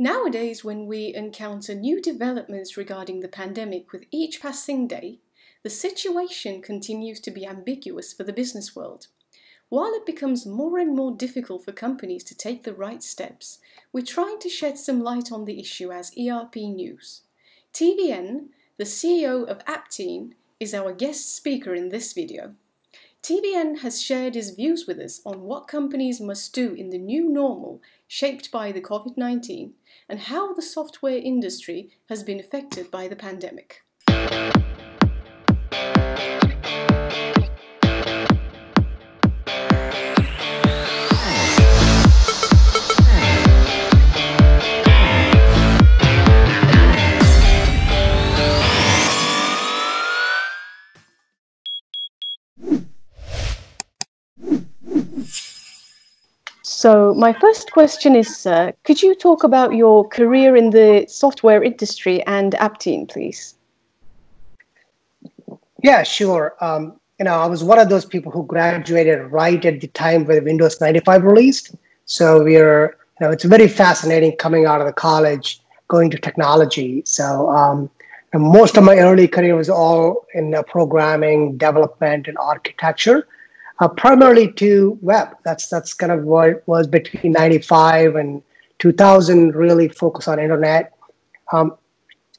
Nowadays, when we encounter new developments regarding the pandemic with each passing day, the situation continues to be ambiguous for the business world. While it becomes more and more difficult for companies to take the right steps, we're trying to shed some light on the issue as ERP News. TVN, the CEO of Aptean, is our guest speaker in this video. TVN has shared his views with us on what companies must do in the new normal shaped by the COVID 19 and how the software industry has been affected by the pandemic. So, my first question is uh, Could you talk about your career in the software industry and Aptean, please? Yeah, sure. Um, you know, I was one of those people who graduated right at the time when Windows 95 released. So, we're, you know, it's very fascinating coming out of the college, going to technology. So, um, most of my early career was all in uh, programming, development, and architecture uh, primarily to web. That's that's kind of what was between 95 and 2000, really focused on internet. Um,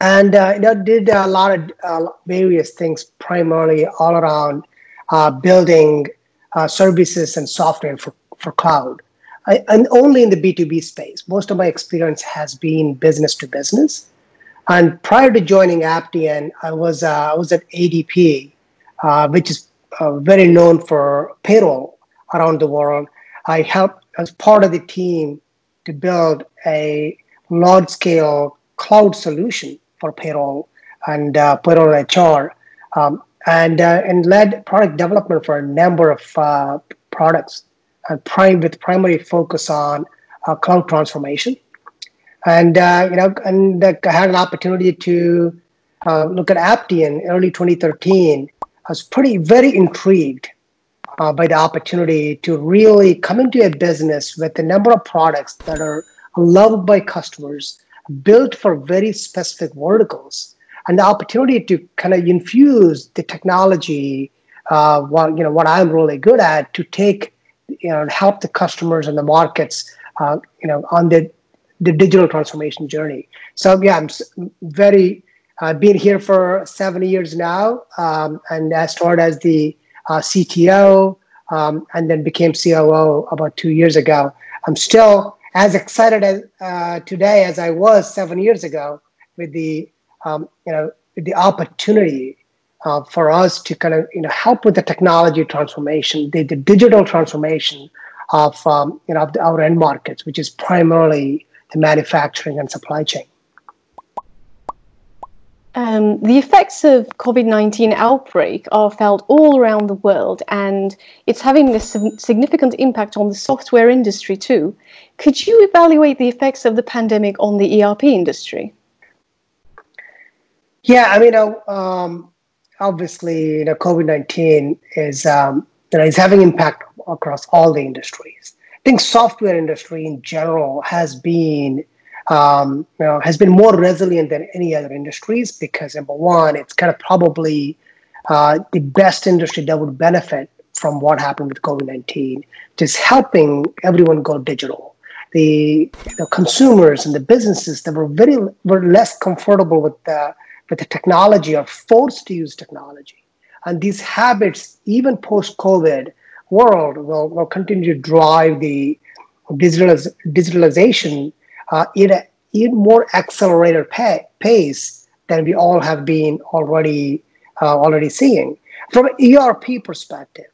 and uh, you know, did a lot of uh, various things, primarily all around uh, building uh, services and software for, for cloud. I, and only in the B2B space. Most of my experience has been business to business. And prior to joining Aptean, I was uh, I was at ADP, which is uh, very known for payroll around the world. I helped as part of the team to build a large scale cloud solution for payroll and uh, payroll HR, um, and uh, and led product development for a number of uh, products, and prime with primary focus on uh, cloud transformation. And uh, you know, and I had an opportunity to look at Aptean early 2013 I was pretty very intrigued uh, by the opportunity to really come into a business with a number of products that are loved by customers, built for very specific verticals, and the opportunity to kind of infuse the technology, uh, what you know what I'm really good at, to take you know help the customers and the markets, uh, you know, on the the digital transformation journey. So yeah, I'm very I've been here for seven years now, um, and I started as the uh, CTO um, and then became COO about two years ago. I'm still as excited as, uh, today as I was seven years ago with the um, you know the opportunity uh, for us to kind of you know help with the technology transformation, the, the digital transformation of um, you know of the, our end markets, which is primarily the manufacturing and supply chain. Um, the effects of COVID-19 outbreak are felt all around the world and it's having a significant impact on the software industry too. Could you evaluate the effects of the pandemic on the ERP industry? Yeah, I mean, um, obviously, you know, COVID-19 is, um, you know, is having impact across all the industries. I think software industry in general has been um, you know, has been more resilient than any other industries because number one, it's kind of probably uh, the best industry that would benefit from what happened with COVID nineteen, just helping everyone go digital. The, the, consumers and the businesses that were very were less comfortable with the with the technology are forced to use technology, and these habits, even post COVID world, will, will continue to drive the digitaliz- digitalization uh, in a even more accelerated pa- pace than we all have been already uh, already seeing. From an ERP perspective,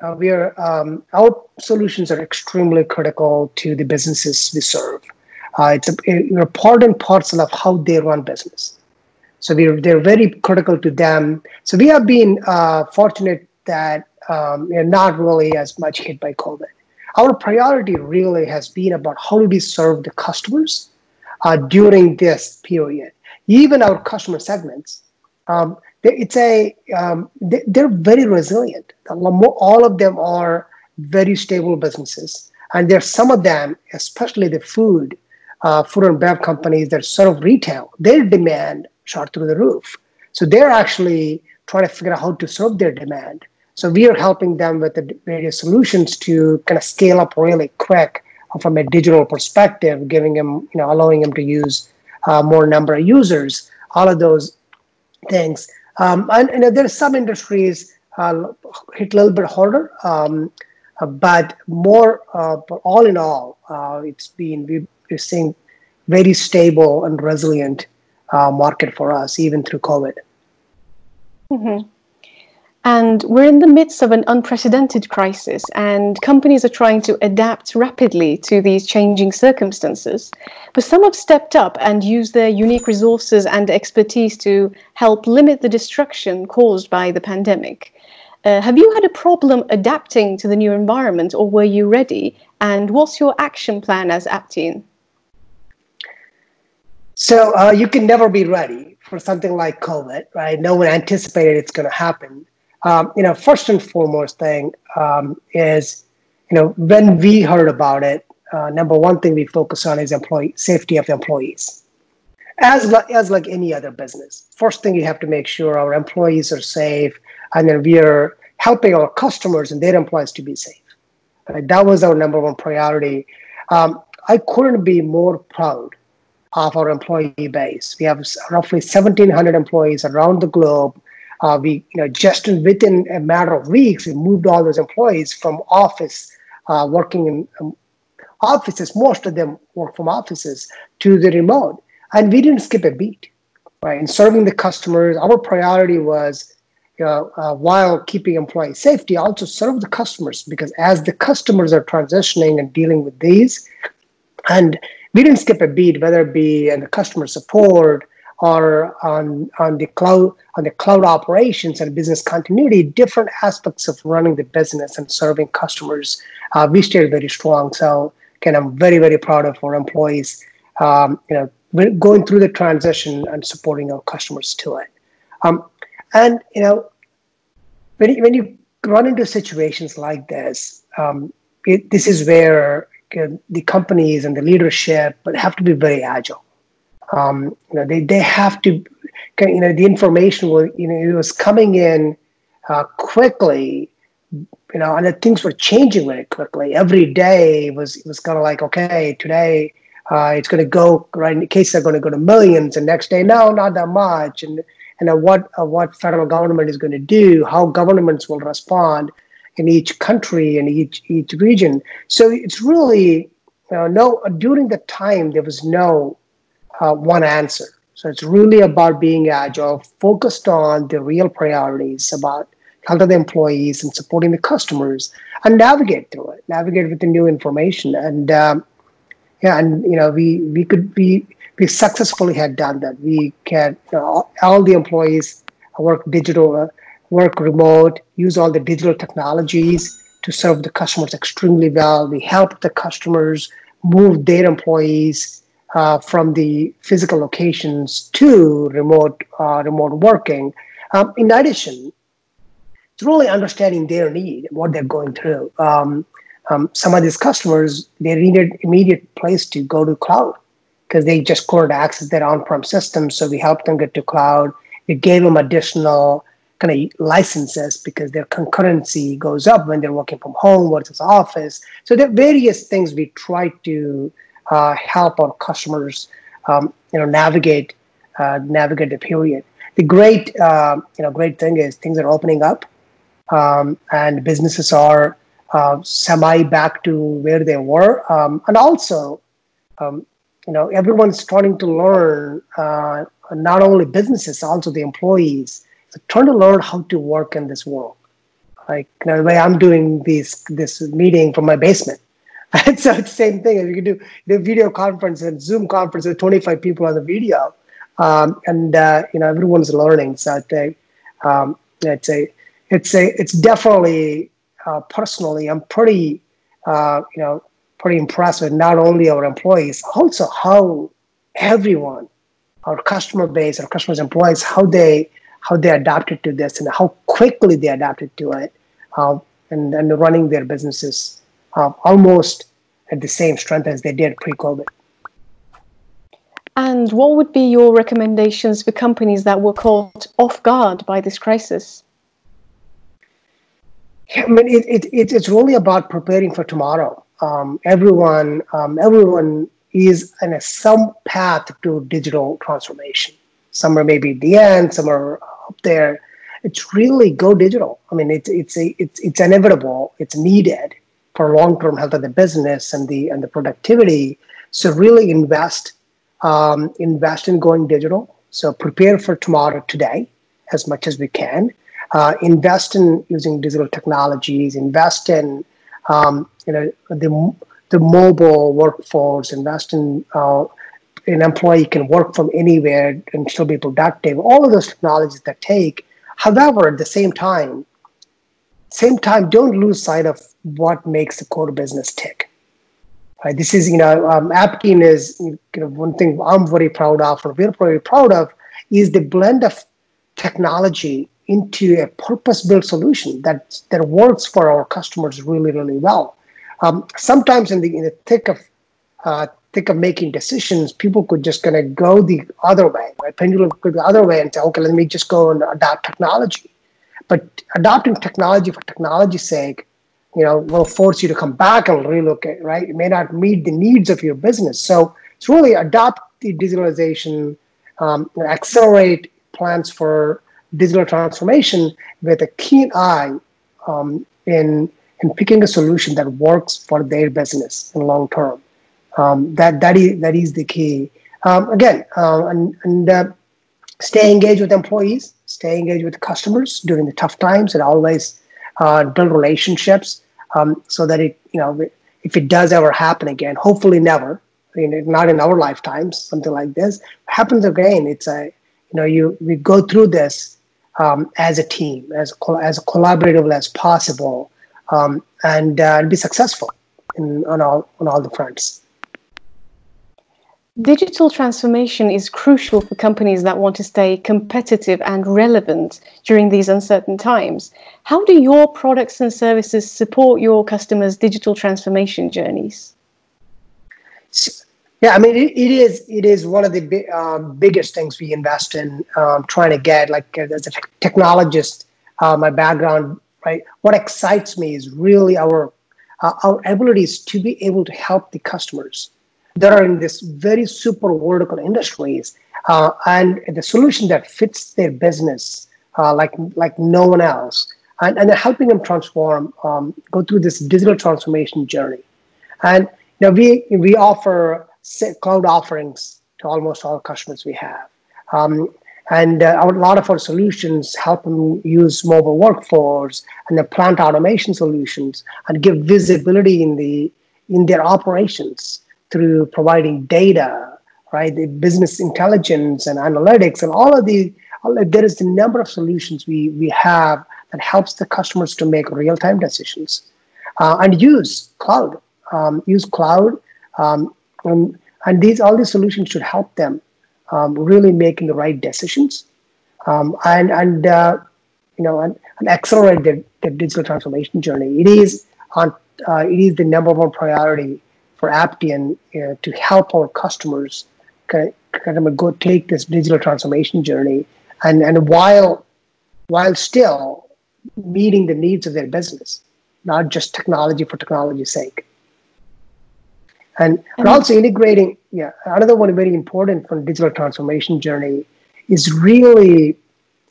uh, we are um, our solutions are extremely critical to the businesses we serve. Uh, it's a, a, part and parcel of how they run business. So we're they're very critical to them. So we have been uh, fortunate that um, not really as much hit by COVID our priority really has been about how do we serve the customers uh, during this period. Even our customer segments, um, it's a um, they're very resilient. All of them are very stable businesses, and there's some of them, especially the food uh, food and bev companies that serve retail, their demand shot through the roof. So they're actually trying to figure out how to serve their demand. So we are helping them with the various solutions to kind of scale up really quick from a digital perspective, giving them, you know, allowing them to use uh, more number of users, all of those things. Um, and know, there are some industries uh, hit a little bit harder, um, uh, but more, uh, but all in all, uh, it's been we, we're seeing very stable and resilient uh, market for us, even through COVID. Mm-hmm. And we're in the midst of an unprecedented crisis, and companies are trying to adapt rapidly to these changing circumstances. But some have stepped up and used their unique resources and expertise to help limit the destruction caused by the pandemic. Uh, have you had a problem adapting to the new environment, or were you ready? And what's your action plan as Aptean? So uh, you can never be ready for something like COVID, right? No one anticipated it's going to happen. Um, you know, first and foremost thing um, is, you know, when we heard about it, uh, number one thing we focus on is employee safety of employees. As, as like any other business, first thing you have to make sure our employees are safe, and then we are helping our customers and their employees to be safe. Right? That was our number one priority. Um, I couldn't be more proud of our employee base. We have roughly 1,700 employees around the globe. Uh, we, you know, just within a matter of weeks, we moved all those employees from office, uh, working in um, offices. Most of them work from offices to the remote, and we didn't skip a beat. Right, in serving the customers, our priority was uh, uh, while keeping employee safety, also serve the customers because as the customers are transitioning and dealing with these, and we didn't skip a beat, whether it be in the customer support or on on the cloud on the cloud operations and business continuity, different aspects of running the business and serving customers. Uh, we stayed very strong. So, again, I'm very very proud of our employees. Um, you know, going through the transition and supporting our customers to it. Um, and you know, when you, when you run into situations like this, um, it, this is where uh, the companies and the leadership have to be very agile. Um, you know, they, they have to, you know, the information was, you know, it was coming in uh, quickly, you know, and the things were changing very quickly. Every day was it was kind of like, okay, today uh, it's going to go right. In Cases are going to go to millions, and next day, no, not that much, and and uh, what uh, what federal government is going to do, how governments will respond in each country and each each region. So it's really uh, no during the time there was no uh, one answer. So it's really about being agile, focused on the real priorities about of the employees and supporting the customers, and navigate through it, navigate with the new information, and um, yeah, and you know we we could be we successfully had done that. We can you know, all the employees work digital, work remote, use all the digital technologies to serve the customers extremely well. We help the customers move their employees uh, from the physical locations to remote uh, remote working. Um, in addition, it's really understanding their need, what they're going through. Um, um, some of these customers they needed immediate place to go to cloud because they just couldn't access their on-prem system. So we helped them get to cloud. We gave them additional kind of licenses because their concurrency goes up when they're working from home versus office. So there are various things we try to uh, help our customers, um, you know, navigate uh, navigate the period. The great uh, you know great thing is things are opening up, um, and businesses are uh, semi back to where they were, um, and also um, you know everyone's starting to learn uh, not only businesses also the employees so trying to learn how to work in this world. Like you know, the way i'm doing this this meeting from my basement and so it's the same thing. You can do the video conference and zoom conference with 25 people on the video um, and uh, you know everyone's learning so i think um, it's a it's a it's definitely uh, personally i'm pretty uh, you know pretty impressed with not only our employees, also how everyone, our customer base, our customers' employees, how they how they adapted to this and how quickly they adapted to it, uh, and and running their businesses uh, almost at the same strength as they did pre-COVID. And what would be your recommendations for companies that were caught off guard by this crisis? I mean, it, it, it, it's really about preparing for tomorrow. Um, everyone, um, everyone is on a, some path to digital transformation. Some are maybe at the end, some are up there. It's really go digital. I mean, it's it's a, it's it's inevitable. It's needed for long term health of the business and the and the productivity. So really invest um, invest in going digital. So prepare for tomorrow today as much as we can uh, invest in using digital technologies, invest in um, you know the the mobile workforce, invest in uh, an employee can work from anywhere and still be productive. All of those technologies that take. However, at the same time, same time, don't lose sight of what makes the core business tick. Right? This is, you know, um, Aptean is you know, one thing I'm very proud of, or we're very proud of, is the blend of technology into a purpose-built solution that that works for our customers really, really well. Um, sometimes in the in the thick of uh, thick of making decisions, people could just kind of go the other way, right? Pendulum could go the other way and say, okay, let me just go and adopt technology. But adopting technology for technology's sake, you know, will force you to come back and relocate, right? It may not meet the needs of your business. So it's really adopt the digitalization, um, accelerate plans for digital transformation with a keen eye um, in in picking a solution that works for their business in long term. Um, that that is that is the key. Um, again, uh, and, and uh, stay engaged with employees, stay engaged with customers during the tough times, and always uh, build relationships um, so that it you know if it does ever happen again, hopefully never. you know, not in our lifetimes, something like this happens again. It's a you know you we go through this um, as a team, as as collaborative as possible, um, and uh, be successful in, on all on all the fronts. Digital transformation is crucial for companies that want to stay competitive and relevant during these uncertain times. How do your products and services support your customers' digital transformation journeys? Yeah, I mean, it, it is it is one of the bi- um, biggest things we invest in um, trying to get. Like as a technologist, uh, my background, right? What excites me is really our uh, our abilities to be able to help the customers that are in this very super vertical industries, uh, and the solution that fits their business uh, like like no one else, and and helping them transform, um, go through this digital transformation journey, and you know we we offer cloud offerings to almost all customers we have. Um, and uh, a lot of our solutions help them use mobile workforce and the plant automation solutions and give visibility in the in their operations through providing data, right? The business intelligence and analytics and all of the there is a number of solutions we we have that helps the customers to make real time decisions uh, and use cloud. Um, use cloud um, um, and these all these solutions should help them um, really making the right decisions um, and and uh, you know and, and accelerate their, their, digital transformation journey. It is on uh, it is the number one priority for Aptean uh, to help our customers kind of, kind of go take this digital transformation journey. And and while while still meeting the needs of their business, not just technology for technology's sake. And, and also integrating yeah another one very important for digital transformation journey is really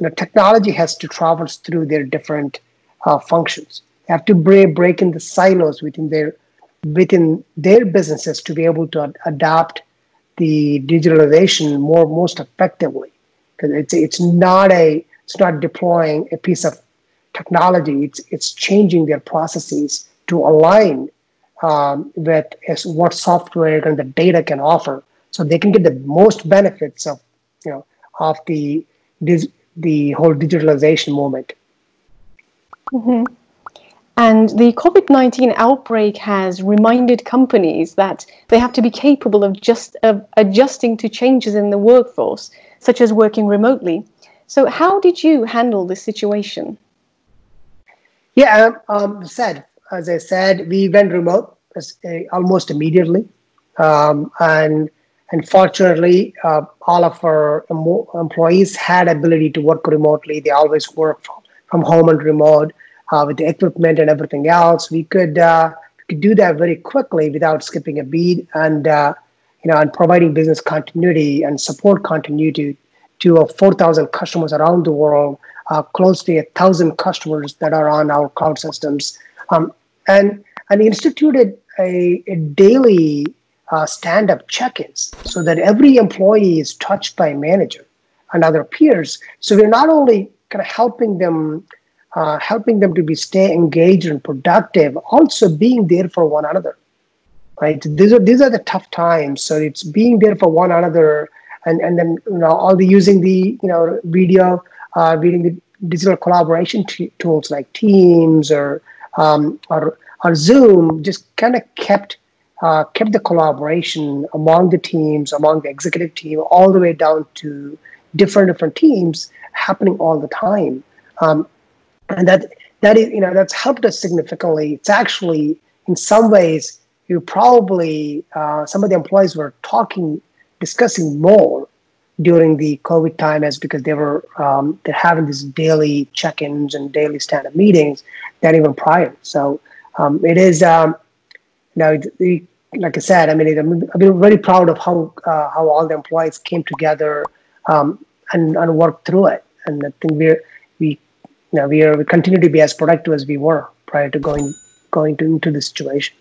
you know, technology has to traverse through their different uh, functions. They have to break, break in the silos within their within their businesses to be able to ad- adapt the digitalization more most effectively because it's it's not a it's not deploying a piece of technology it's it's changing their processes to align um, with what software and the data can offer, so they can get the most benefits of you know of the the whole digitalization moment. Mm-hmm. And the COVID 19 outbreak has reminded companies that they have to be capable of just of adjusting to changes in the workforce, such as working remotely. So, how did you handle this situation? Yeah, um, um said as I said, we went remote uh, almost immediately, um, and and fortunately, uh, all of our employees had ability to work remotely. They always work from home and remote uh, with the equipment and everything else. We could uh, we could do that very quickly without skipping a beat, and uh, you know, and providing business continuity and support continuity to uh, 4,000 customers around the world, uh, close to a thousand customers that are on our cloud systems, um, and and instituted a, a daily uh, stand-up check-ins so that every employee is touched by a manager and other peers. So we're not only kind of helping them, uh, helping them to be stay engaged and productive, also being there for one another. Right? These are these are the tough times. So it's being there for one another, and and then you know all the using the you know video, uh, reading the digital collaboration t- tools like Teams or um, or or Zoom just kind of kept uh, kept the collaboration among the teams, among the executive team, all the way down to different different teams happening all the time, um, and that that is you know that's helped us significantly. It's actually in some ways you probably uh, some of the employees were talking, discussing more during the COVID time as because they were um, they're having these daily check-ins and daily stand-up meetings than even prior. So um, it is um, the, like I said, I mean, I'm, I'm very proud of how uh, how all the employees came together um, and and worked through it. And I think we're we you know we are we continue to be as productive as we were prior to going going to, into the situation.